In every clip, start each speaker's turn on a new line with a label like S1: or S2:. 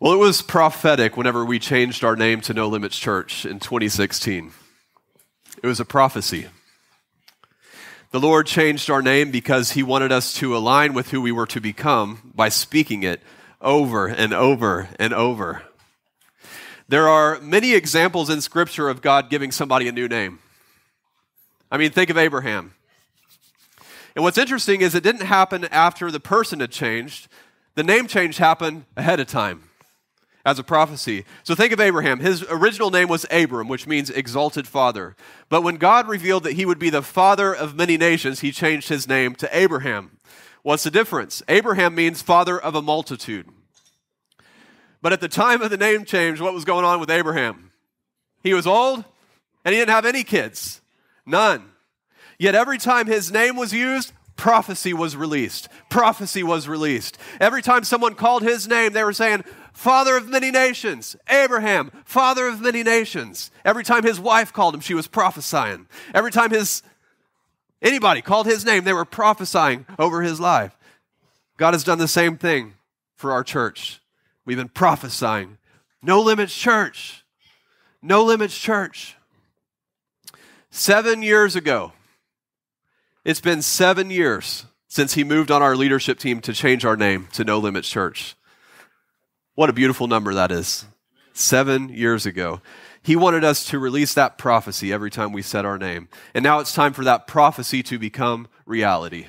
S1: Well, it was prophetic whenever we changed our name to No Limits Church in 2016. It was a prophecy. The Lord changed our name because He wanted us to align with who we were to become by speaking it over and over and over. There are many examples in Scripture of God giving somebody a new name. I mean, think of Abraham. And what's interesting is it didn't happen after the person had changed, the name change happened ahead of time as a prophecy. So think of Abraham. His original name was Abram, which means exalted father. But when God revealed that he would be the father of many nations, he changed his name to Abraham. What's the difference? Abraham means father of a multitude. But at the time of the name change, what was going on with Abraham? He was old and he didn't have any kids. None. Yet every time his name was used, prophecy was released. Prophecy was released. Every time someone called his name, they were saying, Father of many nations. Abraham, father of many nations. Every time his wife called him, she was prophesying. Every time his anybody called his name, they were prophesying over his life. God has done the same thing for our church. We've been prophesying. No limits church. No limits church. Seven years ago, it's been seven years since he moved on our leadership team to change our name to No Limits Church. What a beautiful number that is. Seven years ago. He wanted us to release that prophecy every time we said our name. And now it's time for that prophecy to become reality.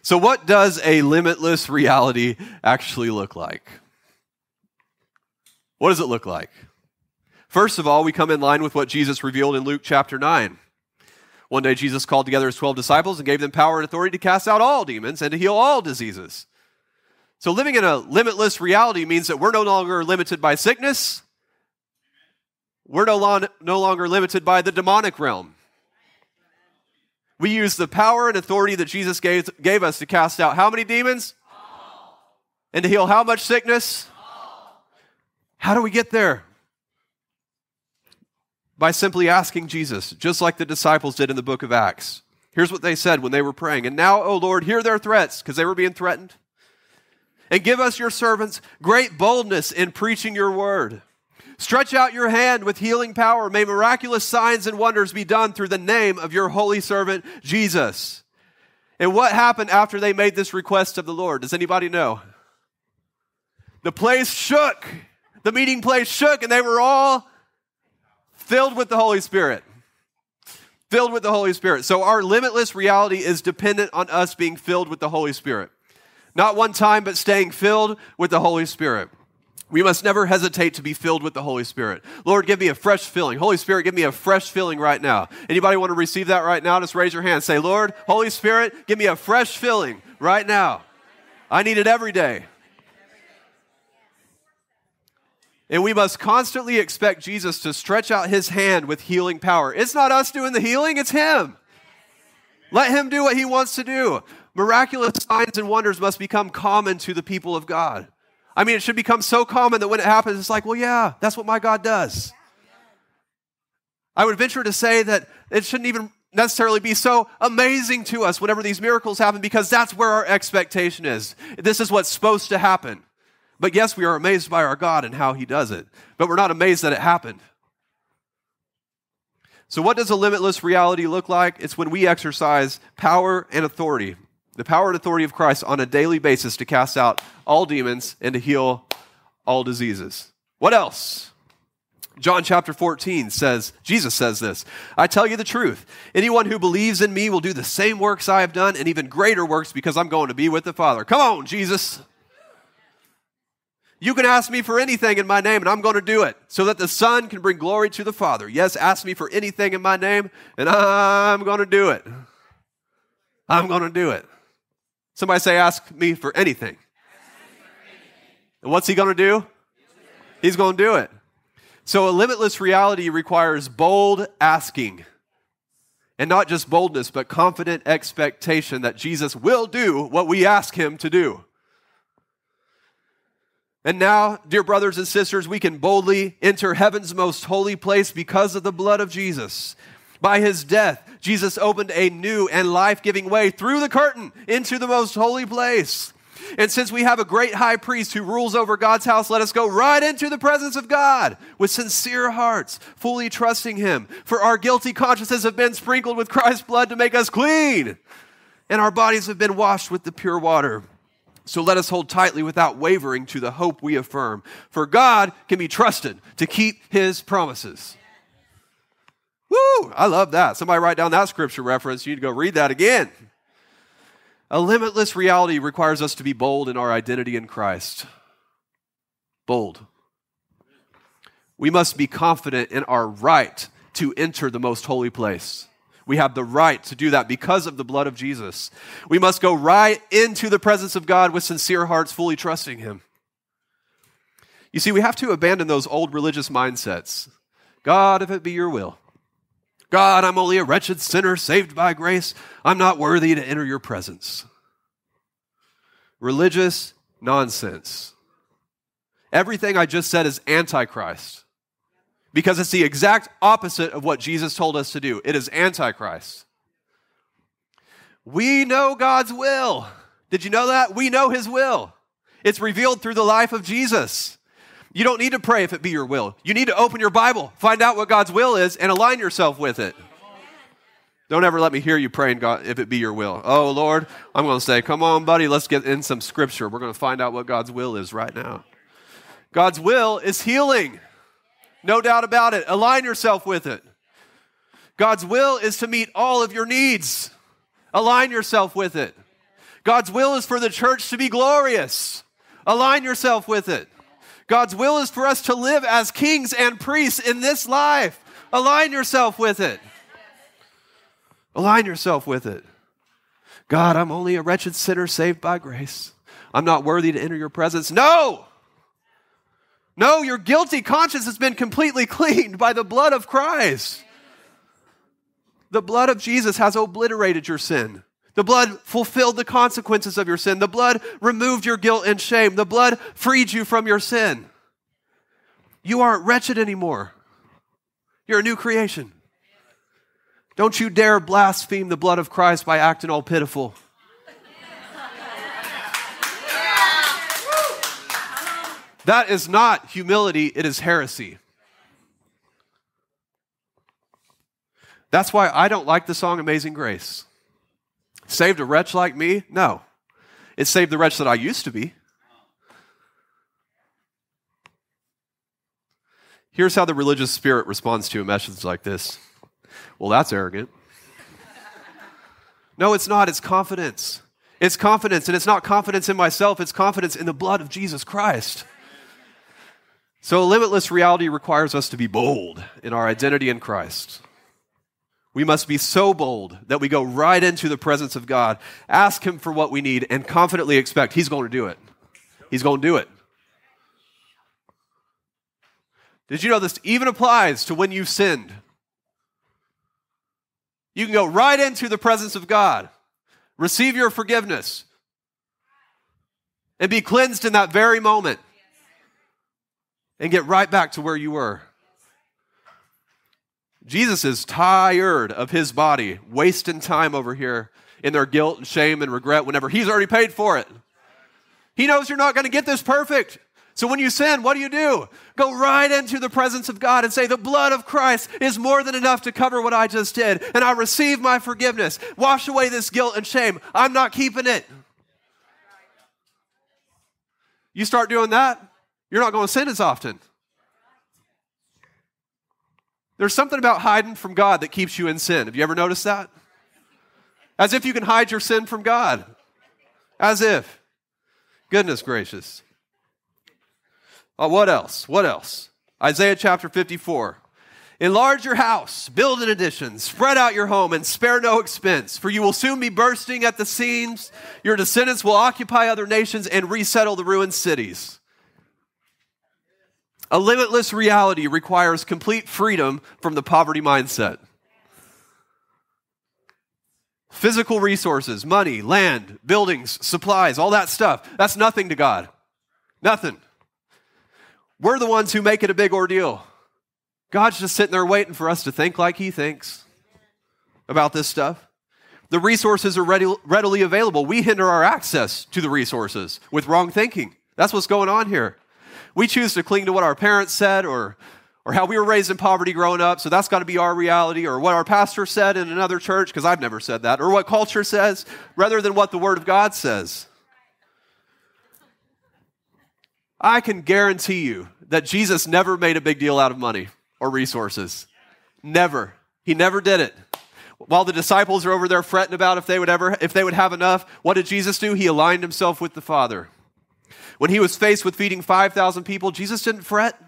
S1: So, what does a limitless reality actually look like? What does it look like? First of all, we come in line with what Jesus revealed in Luke chapter 9. One day, Jesus called together his 12 disciples and gave them power and authority to cast out all demons and to heal all diseases. So, living in a limitless reality means that we're no longer limited by sickness. We're no, long, no longer limited by the demonic realm. We use the power and authority that Jesus gave, gave us to cast out how many demons? All. And to heal how much sickness? All. How do we get there? By simply asking Jesus, just like the disciples did in the book of Acts. Here's what they said when they were praying. And now, O Lord, hear their threats, because they were being threatened and give us, your servants, great boldness in preaching your word. Stretch out your hand with healing power. May miraculous signs and wonders be done through the name of your holy servant, Jesus. And what happened after they made this request of the Lord? Does anybody know? The place shook. The meeting place shook, and they were all filled with the Holy Spirit. Filled with the Holy Spirit. So, our limitless reality is dependent on us being filled with the Holy Spirit. Not one time, but staying filled with the Holy Spirit. We must never hesitate to be filled with the Holy Spirit. Lord, give me a fresh filling. Holy Spirit, give me a fresh filling right now. Anybody want to receive that right now? Just raise your hand. Say, Lord, Holy Spirit, give me a fresh filling right now. I need it every day. And we must constantly expect Jesus to stretch out his hand with healing power. It's not us doing the healing, it's him. Let him do what he wants to do. Miraculous signs and wonders must become common to the people of God. I mean, it should become so common that when it happens, it's like, well, yeah, that's what my God does. I would venture to say that it shouldn't even necessarily be so amazing to us whenever these miracles happen because that's where our expectation is. This is what's supposed to happen. But yes, we are amazed by our God and how He does it, but we're not amazed that it happened. So, what does a limitless reality look like? It's when we exercise power and authority the power and authority of Christ on a daily basis to cast out all demons and to heal all diseases. What else? John chapter 14 says, Jesus says this I tell you the truth. Anyone who believes in me will do the same works I have done and even greater works because I'm going to be with the Father. Come on, Jesus. You can ask me for anything in my name, and I'm going to do it so that the Son can bring glory to the Father. Yes, ask me for anything in my name, and I'm going to do it. I'm going to do it. Somebody say, Ask me for anything. And what's he going to do? He's going to do it. So, a limitless reality requires bold asking. And not just boldness, but confident expectation that Jesus will do what we ask him to do. And now, dear brothers and sisters, we can boldly enter heaven's most holy place because of the blood of Jesus. By his death, Jesus opened a new and life giving way through the curtain into the most holy place. And since we have a great high priest who rules over God's house, let us go right into the presence of God with sincere hearts, fully trusting him. For our guilty consciences have been sprinkled with Christ's blood to make us clean, and our bodies have been washed with the pure water. So let us hold tightly without wavering to the hope we affirm. For God can be trusted to keep his promises. Woo! I love that. Somebody write down that scripture reference. You need to go read that again. A limitless reality requires us to be bold in our identity in Christ. Bold. We must be confident in our right to enter the most holy place. We have the right to do that because of the blood of Jesus. We must go right into the presence of God with sincere hearts, fully trusting Him. You see, we have to abandon those old religious mindsets. God, if it be your will. God, I'm only a wretched sinner saved by grace. I'm not worthy to enter your presence. Religious nonsense. Everything I just said is antichrist because it's the exact opposite of what Jesus told us to do. It is antichrist. We know God's will. Did you know that? We know his will. It's revealed through the life of Jesus. You don't need to pray if it be your will. You need to open your Bible, find out what God's will is, and align yourself with it. Don't ever let me hear you praying, God, if it be your will. Oh, Lord, I'm going to say, come on, buddy, let's get in some scripture. We're going to find out what God's will is right now. God's will is healing. No doubt about it. Align yourself with it. God's will is to meet all of your needs. Align yourself with it. God's will is for the church to be glorious. Align yourself with it. God's will is for us to live as kings and priests in this life. Align yourself with it. Align yourself with it. God, I'm only a wretched sinner saved by grace. I'm not worthy to enter your presence. No! No, your guilty conscience has been completely cleaned by the blood of Christ. The blood of Jesus has obliterated your sin. The blood fulfilled the consequences of your sin. The blood removed your guilt and shame. The blood freed you from your sin. You aren't wretched anymore. You're a new creation. Don't you dare blaspheme the blood of Christ by acting all pitiful. That is not humility, it is heresy. That's why I don't like the song Amazing Grace. Saved a wretch like me? No. It saved the wretch that I used to be. Here's how the religious spirit responds to a message like this Well, that's arrogant. no, it's not. It's confidence. It's confidence, and it's not confidence in myself, it's confidence in the blood of Jesus Christ. So, a limitless reality requires us to be bold in our identity in Christ. We must be so bold that we go right into the presence of God, ask Him for what we need, and confidently expect He's going to do it. He's going to do it. Did you know this even applies to when you've sinned? You can go right into the presence of God, receive your forgiveness, and be cleansed in that very moment and get right back to where you were. Jesus is tired of his body wasting time over here in their guilt and shame and regret whenever he's already paid for it. He knows you're not going to get this perfect. So when you sin, what do you do? Go right into the presence of God and say, The blood of Christ is more than enough to cover what I just did, and I receive my forgiveness. Wash away this guilt and shame. I'm not keeping it. You start doing that, you're not going to sin as often. There's something about hiding from God that keeps you in sin. Have you ever noticed that? As if you can hide your sin from God. As if. Goodness gracious. Oh, what else? What else? Isaiah chapter 54. Enlarge your house, build an addition, spread out your home, and spare no expense, for you will soon be bursting at the seams. Your descendants will occupy other nations and resettle the ruined cities. A limitless reality requires complete freedom from the poverty mindset. Physical resources, money, land, buildings, supplies, all that stuff, that's nothing to God. Nothing. We're the ones who make it a big ordeal. God's just sitting there waiting for us to think like He thinks about this stuff. The resources are ready, readily available. We hinder our access to the resources with wrong thinking. That's what's going on here. We choose to cling to what our parents said or, or how we were raised in poverty growing up, so that's got to be our reality, or what our pastor said in another church, because I've never said that, or what culture says, rather than what the Word of God says. I can guarantee you that Jesus never made a big deal out of money or resources. Never. He never did it. While the disciples are over there fretting about if they would ever if they would have enough, what did Jesus do? He aligned himself with the Father. When he was faced with feeding 5,000 people, Jesus didn't fret.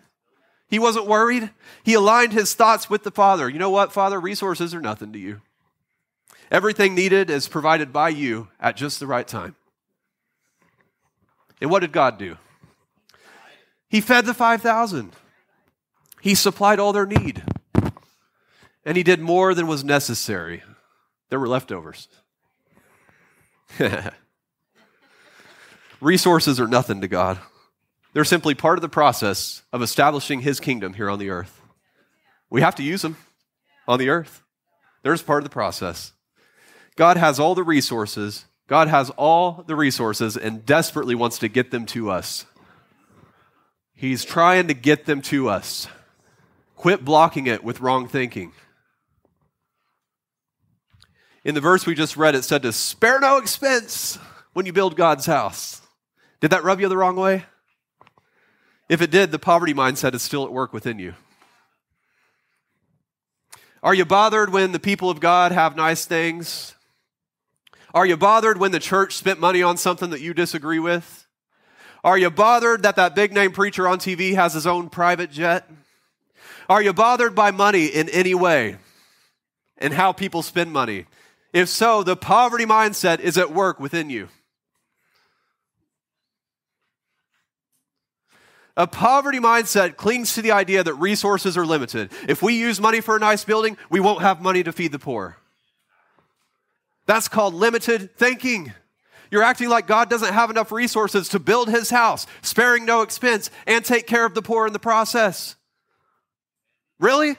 S1: He wasn't worried. He aligned his thoughts with the Father. You know what, Father? Resources are nothing to you. Everything needed is provided by you at just the right time. And what did God do? He fed the 5,000. He supplied all their need. And he did more than was necessary. There were leftovers. Resources are nothing to God. They're simply part of the process of establishing his kingdom here on the earth. We have to use them on the earth. There's part of the process. God has all the resources. God has all the resources and desperately wants to get them to us. He's trying to get them to us. Quit blocking it with wrong thinking. In the verse we just read, it said to spare no expense when you build God's house. Did that rub you the wrong way? If it did, the poverty mindset is still at work within you. Are you bothered when the people of God have nice things? Are you bothered when the church spent money on something that you disagree with? Are you bothered that that big name preacher on TV has his own private jet? Are you bothered by money in any way and how people spend money? If so, the poverty mindset is at work within you. A poverty mindset clings to the idea that resources are limited. If we use money for a nice building, we won't have money to feed the poor. That's called limited thinking. You're acting like God doesn't have enough resources to build his house, sparing no expense, and take care of the poor in the process. Really?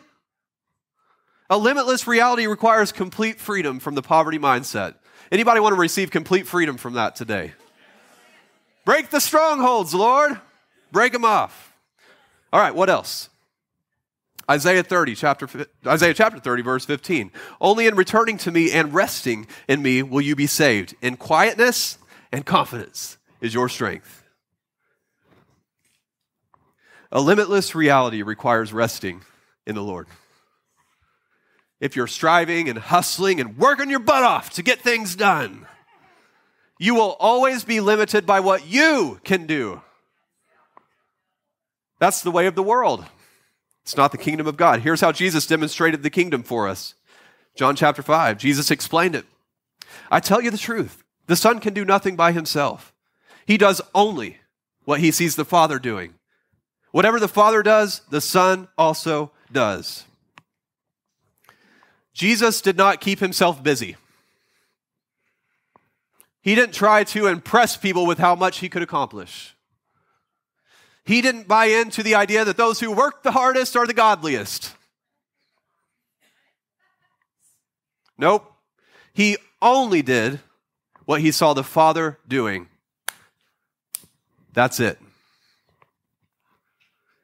S1: A limitless reality requires complete freedom from the poverty mindset. Anybody want to receive complete freedom from that today? Break the strongholds, Lord. Break them off. All right, what else? Isaiah 30, chapter, Isaiah chapter 30, verse 15. Only in returning to me and resting in me will you be saved. In quietness and confidence is your strength. A limitless reality requires resting in the Lord if you're striving and hustling and working your butt off to get things done. You will always be limited by what you can do. That's the way of the world. It's not the kingdom of God. Here's how Jesus demonstrated the kingdom for us. John chapter 5, Jesus explained it. I tell you the truth the Son can do nothing by himself, he does only what he sees the Father doing. Whatever the Father does, the Son also does. Jesus did not keep himself busy. He didn't try to impress people with how much he could accomplish. He didn't buy into the idea that those who work the hardest are the godliest. Nope. He only did what he saw the Father doing. That's it.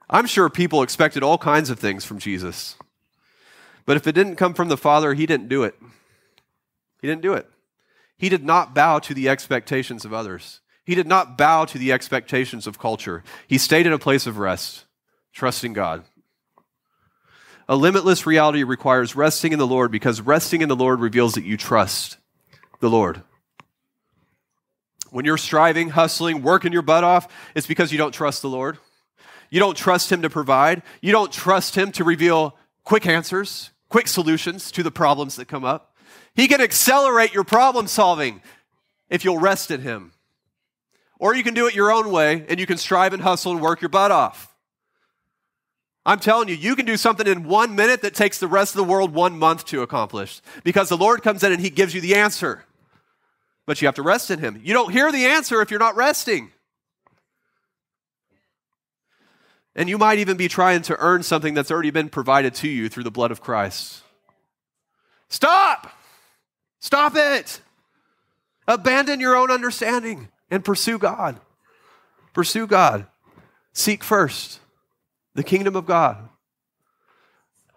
S1: I'm sure people expected all kinds of things from Jesus. But if it didn't come from the Father, he didn't do it. He didn't do it. He did not bow to the expectations of others. He did not bow to the expectations of culture. He stayed in a place of rest, trusting God. A limitless reality requires resting in the Lord because resting in the Lord reveals that you trust the Lord. When you're striving, hustling, working your butt off, it's because you don't trust the Lord. You don't trust Him to provide. You don't trust Him to reveal quick answers, quick solutions to the problems that come up. He can accelerate your problem solving if you'll rest in Him. Or you can do it your own way and you can strive and hustle and work your butt off. I'm telling you, you can do something in one minute that takes the rest of the world one month to accomplish because the Lord comes in and He gives you the answer. But you have to rest in Him. You don't hear the answer if you're not resting. And you might even be trying to earn something that's already been provided to you through the blood of Christ. Stop! Stop it. Abandon your own understanding and pursue God. Pursue God. Seek first the kingdom of God.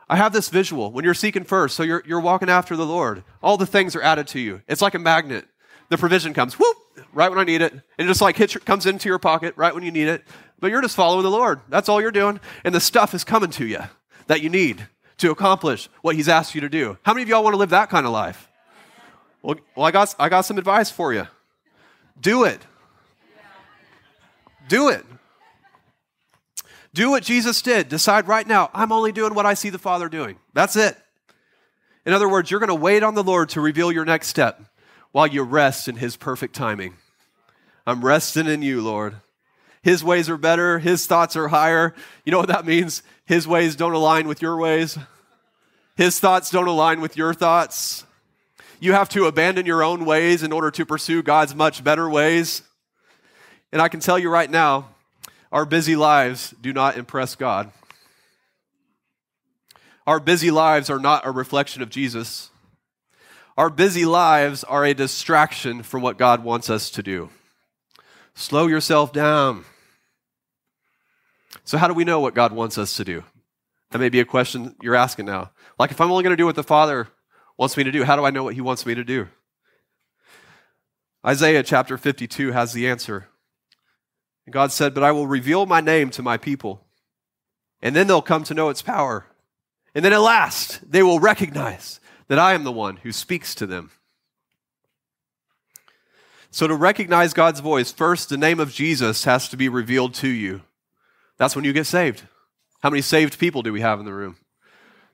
S1: I have this visual when you're seeking first, so you're, you're walking after the Lord. All the things are added to you. It's like a magnet. The provision comes, whoop, right when I need it. And it just like hits, comes into your pocket right when you need it. But you're just following the Lord. That's all you're doing. And the stuff is coming to you that you need to accomplish what He's asked you to do. How many of y'all want to live that kind of life? Well, well I, got, I got some advice for you. Do it. Do it. Do what Jesus did. Decide right now, I'm only doing what I see the Father doing. That's it. In other words, you're going to wait on the Lord to reveal your next step while you rest in His perfect timing. I'm resting in you, Lord. His ways are better, His thoughts are higher. You know what that means? His ways don't align with your ways, His thoughts don't align with your thoughts. You have to abandon your own ways in order to pursue God's much better ways. And I can tell you right now, our busy lives do not impress God. Our busy lives are not a reflection of Jesus. Our busy lives are a distraction from what God wants us to do. Slow yourself down. So, how do we know what God wants us to do? That may be a question you're asking now. Like, if I'm only going to do what the Father wants me to do, how do I know what He wants me to do? Isaiah chapter 52 has the answer. God said, But I will reveal my name to my people, and then they'll come to know its power. And then at last, they will recognize that I am the one who speaks to them. So, to recognize God's voice, first, the name of Jesus has to be revealed to you. That's when you get saved. How many saved people do we have in the room?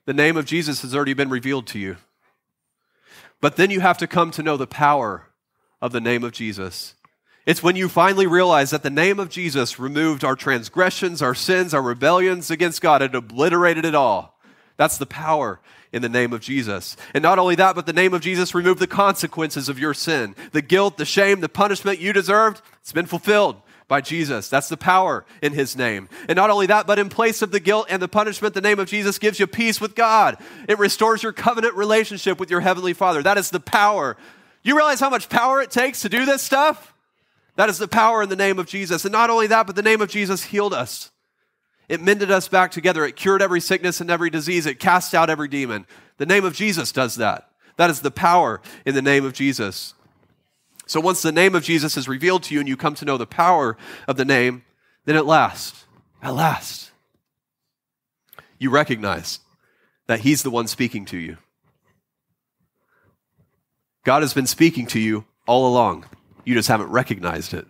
S1: The name of Jesus has already been revealed to you. But then you have to come to know the power of the name of Jesus. It's when you finally realize that the name of Jesus removed our transgressions, our sins, our rebellions against God, and obliterated it all. That's the power in the name of Jesus. And not only that, but the name of Jesus removed the consequences of your sin. The guilt, the shame, the punishment you deserved, it's been fulfilled by Jesus. That's the power in his name. And not only that, but in place of the guilt and the punishment, the name of Jesus gives you peace with God. It restores your covenant relationship with your heavenly Father. That is the power. You realize how much power it takes to do this stuff? That is the power in the name of Jesus. And not only that, but the name of Jesus healed us. It mended us back together. It cured every sickness and every disease. It cast out every demon. The name of Jesus does that. That is the power in the name of Jesus. So once the name of Jesus is revealed to you and you come to know the power of the name, then at last, at last, you recognize that He's the one speaking to you. God has been speaking to you all along. You just haven't recognized it.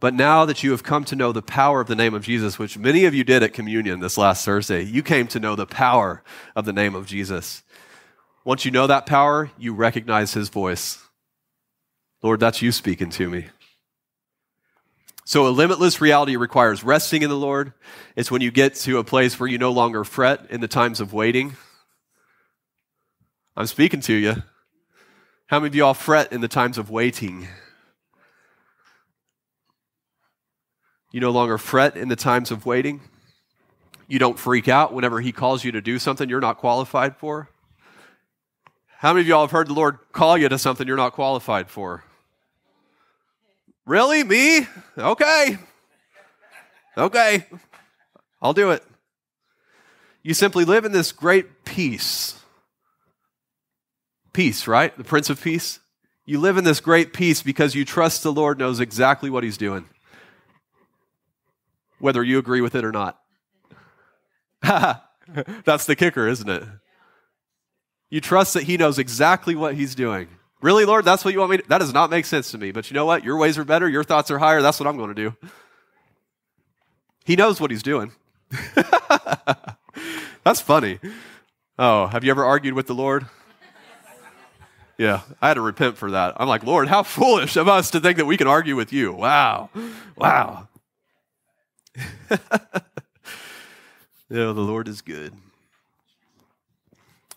S1: But now that you have come to know the power of the name of Jesus, which many of you did at communion this last Thursday, you came to know the power of the name of Jesus. Once you know that power, you recognize his voice. Lord, that's you speaking to me. So, a limitless reality requires resting in the Lord. It's when you get to a place where you no longer fret in the times of waiting. I'm speaking to you. How many of y'all fret in the times of waiting? You no longer fret in the times of waiting. You don't freak out whenever He calls you to do something you're not qualified for. How many of y'all have heard the Lord call you to something you're not qualified for? Really? Me? Okay. Okay. I'll do it. You simply live in this great peace Peace, right? The Prince of Peace. You live in this great peace because you trust the Lord knows exactly what He's doing, whether you agree with it or not. That's the kicker, isn't it? You trust that He knows exactly what He's doing. Really, Lord, that's what you want me to? That does not make sense to me. But you know what? Your ways are better. Your thoughts are higher. That's what I'm going to do. He knows what He's doing. that's funny. Oh, have you ever argued with the Lord? Yeah, I had to repent for that. I'm like, Lord, how foolish of us to think that we can argue with you. Wow. Wow. yeah, the Lord is good.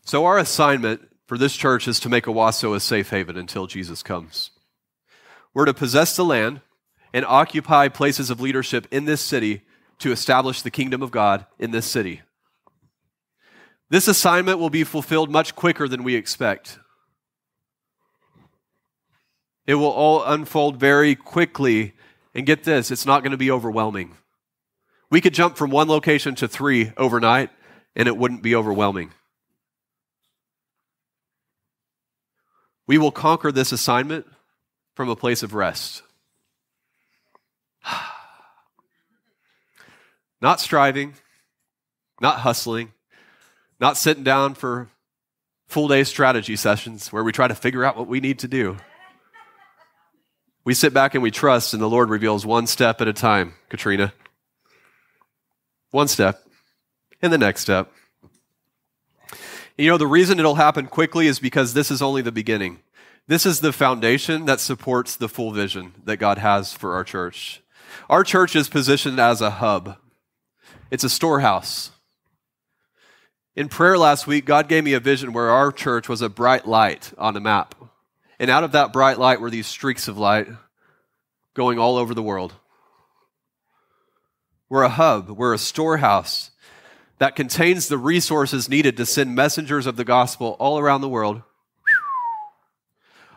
S1: So, our assignment for this church is to make Owasso a safe haven until Jesus comes. We're to possess the land and occupy places of leadership in this city to establish the kingdom of God in this city. This assignment will be fulfilled much quicker than we expect. It will all unfold very quickly. And get this, it's not going to be overwhelming. We could jump from one location to three overnight, and it wouldn't be overwhelming. We will conquer this assignment from a place of rest. Not striving, not hustling, not sitting down for full day strategy sessions where we try to figure out what we need to do. We sit back and we trust, and the Lord reveals one step at a time, Katrina. One step, and the next step. You know, the reason it'll happen quickly is because this is only the beginning. This is the foundation that supports the full vision that God has for our church. Our church is positioned as a hub, it's a storehouse. In prayer last week, God gave me a vision where our church was a bright light on a map. And out of that bright light were these streaks of light going all over the world. We're a hub, we're a storehouse that contains the resources needed to send messengers of the gospel all around the world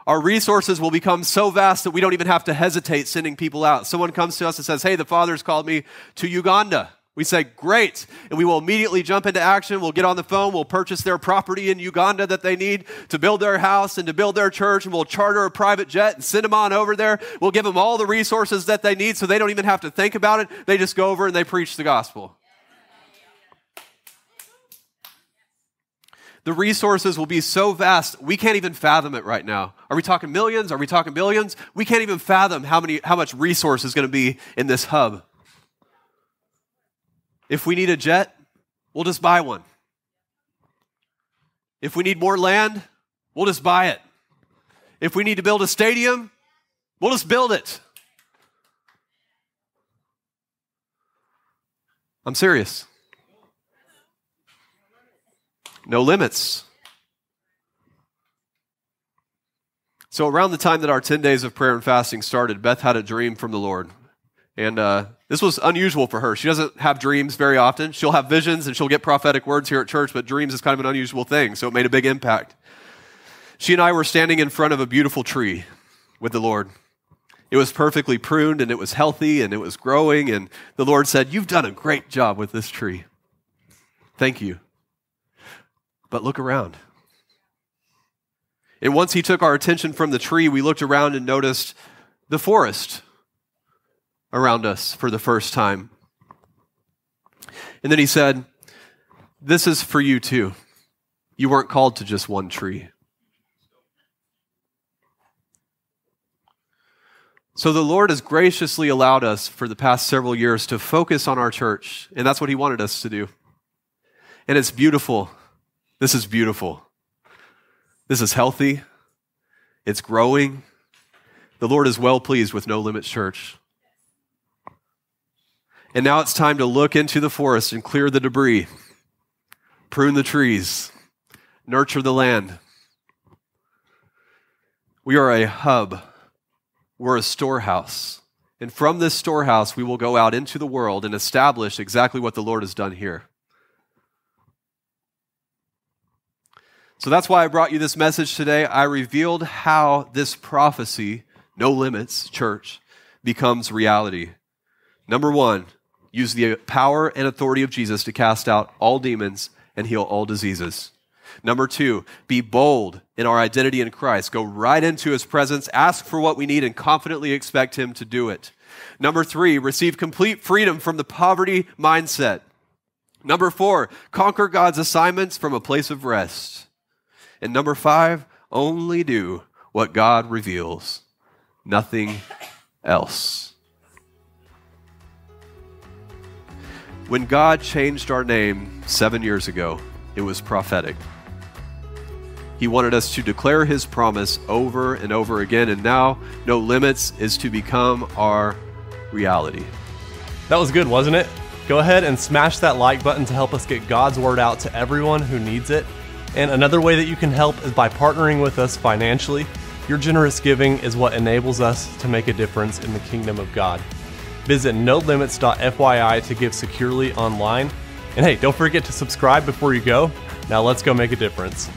S1: our resources will become so vast that we don't even have to hesitate sending people out. Someone comes to us and says, Hey, the Father's called me to Uganda. We say, Great. And we will immediately jump into action. We'll get on the phone. We'll purchase their property in Uganda that they need to build their house and to build their church. And we'll charter a private jet and send them on over there. We'll give them all the resources that they need so they don't even have to think about it. They just go over and they preach the gospel. The resources will be so vast, we can't even fathom it right now. Are we talking millions? Are we talking billions? We can't even fathom how, many, how much resource is going to be in this hub. If we need a jet, we'll just buy one. If we need more land, we'll just buy it. If we need to build a stadium, we'll just build it. I'm serious. No limits. So, around the time that our 10 days of prayer and fasting started, Beth had a dream from the Lord. And uh, this was unusual for her. She doesn't have dreams very often. She'll have visions and she'll get prophetic words here at church, but dreams is kind of an unusual thing, so it made a big impact. She and I were standing in front of a beautiful tree with the Lord. It was perfectly pruned and it was healthy and it was growing. And the Lord said, You've done a great job with this tree. Thank you. But look around. And once he took our attention from the tree, we looked around and noticed the forest around us for the first time. And then he said, This is for you too. You weren't called to just one tree. So the Lord has graciously allowed us for the past several years to focus on our church, and that's what he wanted us to do. And it's beautiful this is beautiful. This is healthy. It's growing. The Lord is well pleased with No Limits Church. And now it's time to look into the forest and clear the debris, prune the trees, nurture the land. We are a hub, we're a storehouse. And from this storehouse, we will go out into the world and establish exactly what the Lord has done here. So that's why I brought you this message today. I revealed how this prophecy, no limits, church, becomes reality. Number one, use the power and authority of Jesus to cast out all demons and heal all diseases. Number two, be bold in our identity in Christ. Go right into his presence, ask for what we need, and confidently expect him to do it. Number three, receive complete freedom from the poverty mindset. Number four, conquer God's assignments from a place of rest. And number five, only do what God reveals, nothing else. When God changed our name seven years ago, it was prophetic. He wanted us to declare His promise over and over again, and now No Limits is to become our reality.
S2: That was good, wasn't it? Go ahead and smash that like button to help us get God's word out to everyone who needs it. And another way that you can help is by partnering with us financially. Your generous giving is what enables us to make a difference in the kingdom of God. Visit nolimits.fyi to give securely online. And hey, don't forget to subscribe before you go. Now let's go make a difference.